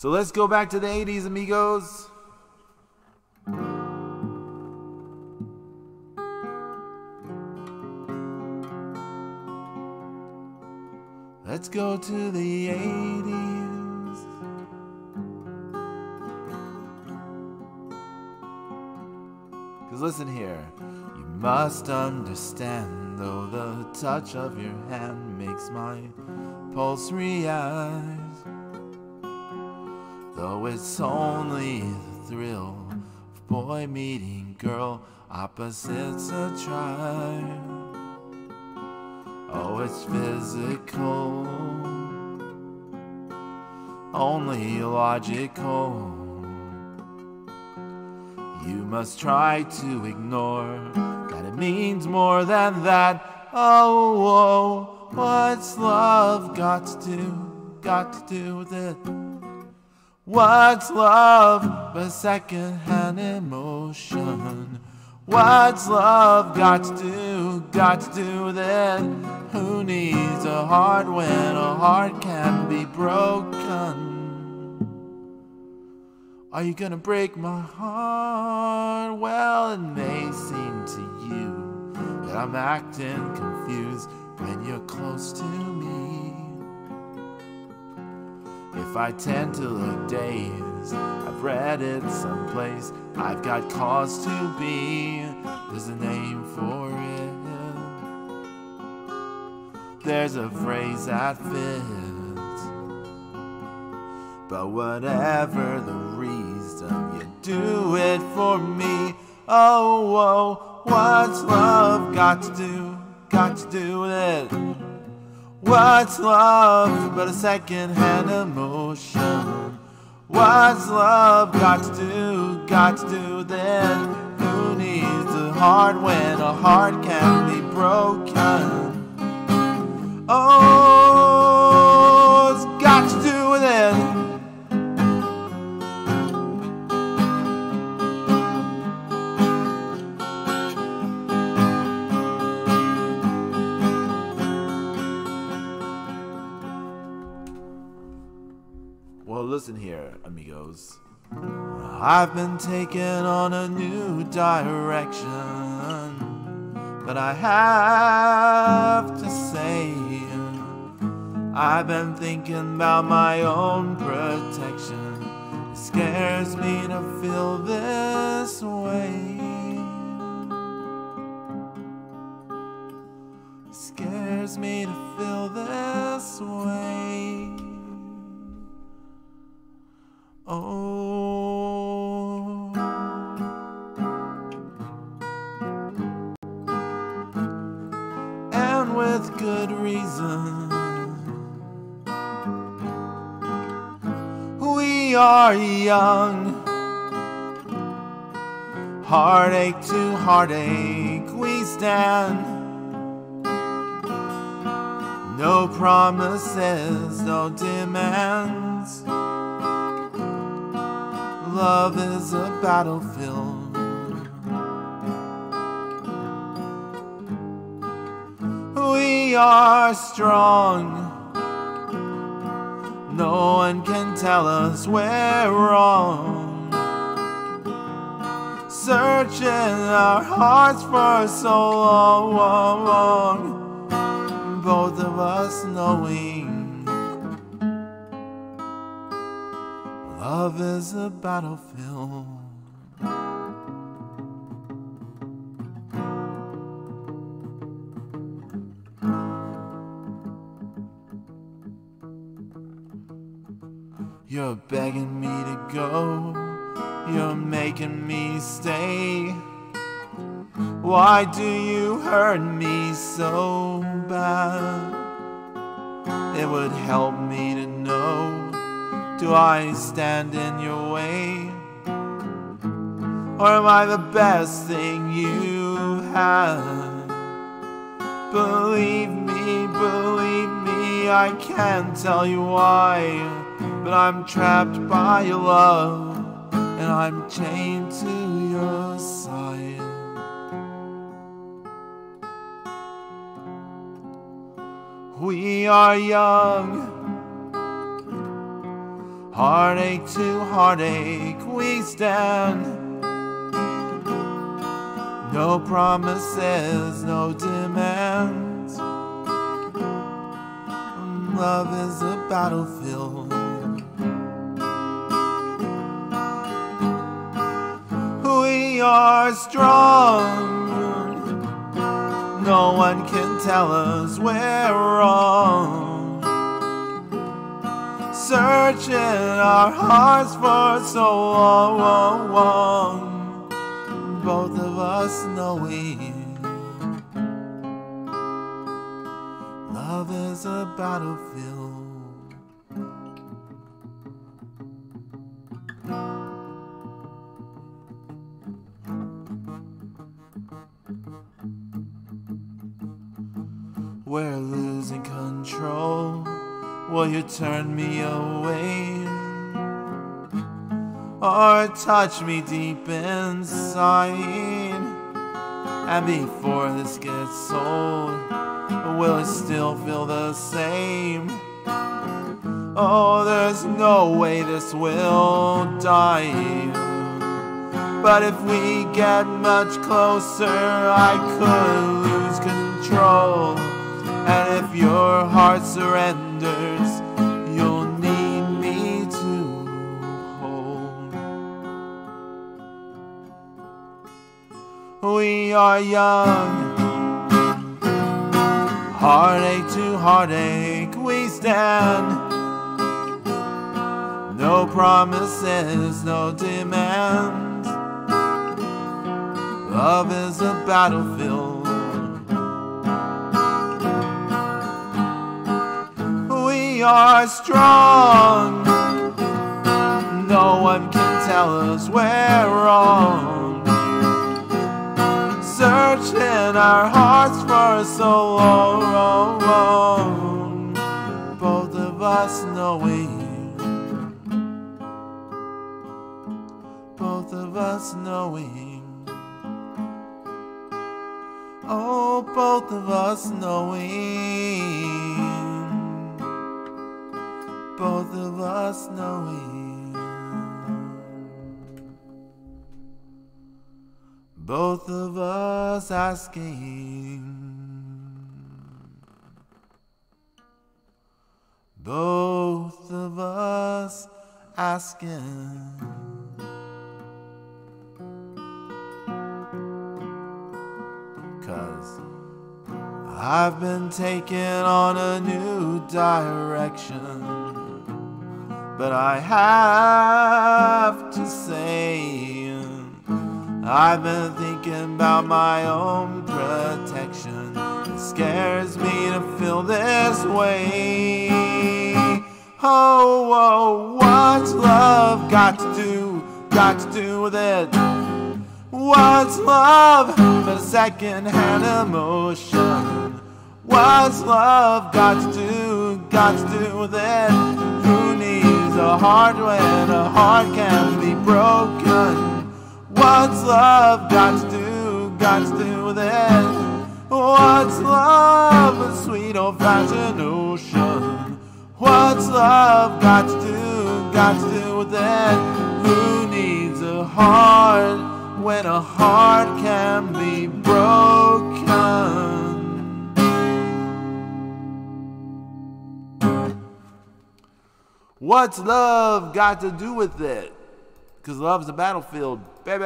So let's go back to the 80s, amigos. Let's go to the 80s. Cause listen here, you must understand, though the touch of your hand makes my pulse react. Though it's only the thrill of boy meeting girl, opposites attract. Oh, it's physical, only logical. You must try to ignore that it means more than that. Oh, oh, what's love got to do, got to do with it? What's love but secondhand emotion? What's love got to do, got to do with it? Who needs a heart when a heart can be broken? Are you gonna break my heart? Well, it may seem to you that I'm acting confused when you're close to me. If I tend to look dazed, I've read it someplace. I've got cause to be. There's a name for it. There's a phrase that fits. But whatever the reason, you do it for me. Oh, oh, what's love got to do, got to do with it? What's love but a second-hand emotion? What's love got to do, got to do it? Who needs a heart when a heart can be broken? Oh, amigos. I've been taken on a new direction, but I have to say, I've been thinking about my own protection. It scares me to feel this way. It scares me to feel this way. With good reason. We are young. Heartache to heartache we stand. No promises, no demands. Love is a battlefield. We are strong. No one can tell us we're wrong. Searching our hearts for so long. Both of us knowing love is a battlefield. You're begging me to go. You're making me stay. Why do you hurt me so bad? It would help me to know. Do I stand in your way? Or am I the best thing you have? Believe me, believe me, I can't tell you why. But I'm trapped by your love, and I'm chained to your side. We are young, Heartache to heartache we stand. No promises, no demands. Love is a battlefield. We are strong. No one can tell us we're wrong. Searching our hearts for so long both of us knowing love is a battlefield. Will you turn me away? or touch me deep inside. And before this gets old, will it still feel the same? Oh, there's no way this will die. But if we get much closer, I could lose control. And if your heart surrenders, you'll need me to hold. we are young. Heartache to heartache we stand. No promises, no demands. Love is a battlefield. We are strong. No one can tell us we're wrong searching our hearts for so long. Both of us knowing, both of us knowing. Oh, both of us knowing, both of us knowing. both of us asking, both of us asking. Cause I've been taken on a new direction, but I have to say I've been thinking about my own protection. It scares me to feel this way. Oh, oh, what's love got to do, got to do with it? What's love but a second-hand emotion? What's love got to do, got to do with it? A heart when a heart can be broken? What's love got to do, got to do with it? What's love, a sweet old-fashioned ocean? What's love got to do, got to do with it? Who needs a heart when a heart can be broken? What's love got to do with it? Because love's a battlefield, baby.